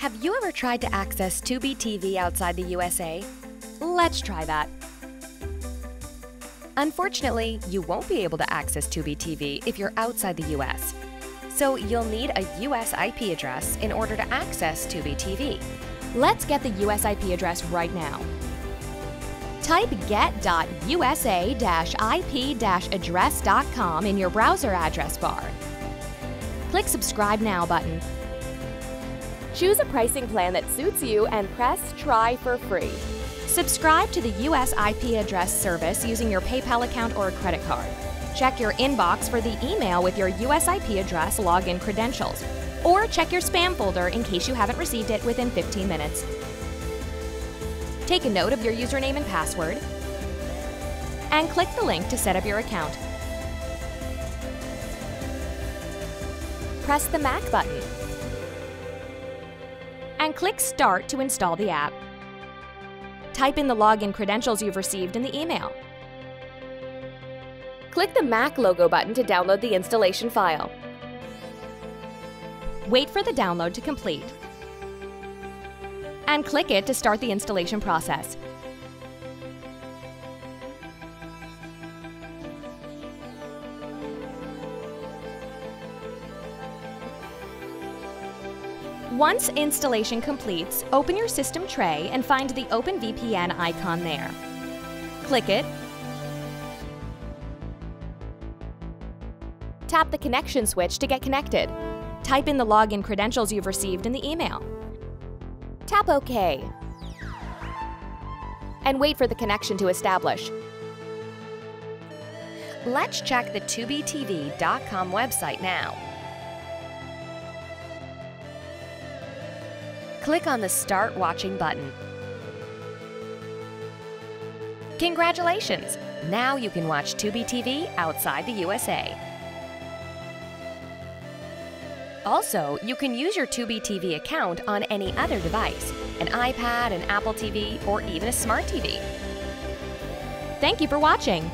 Have you ever tried to access Tubi TV outside the USA? Let's try that. Unfortunately, you won't be able to access Tubi TV if you're outside the US. So you'll need a US IP address in order to access Tubi TV. Let's get the US IP address right now. Type get.usa-ip-address.com in your browser address bar. Click Subscribe Now button. Choose a pricing plan that suits you and press Try for free. Subscribe to the US IP address service using your PayPal account or a credit card. Check your inbox for the email with your US IP address login credentials, or check your spam folder in case you haven't received it within 15 minutes. Take a note of your username and password, and click the link to set up your account. Press the Mac button, and click Start to install the app. Type in the login credentials you've received in the email. Click the Mac logo button to download the installation file. Wait for the download to complete. And click it to start the installation process. Once installation completes, open your system tray and find the OpenVPN icon there. Click it. Tap the connection switch to get connected. Type in the login credentials you've received in the email. Tap OK. And wait for the connection to establish. Let's check the tubitv.com website now. Click on the Start Watching button. Congratulations! Now you can watch Tubi TV outside the USA. Also, you can use your Tubi TV account on any other device an iPad, an Apple TV, or even a smart TV. Thank you for watching!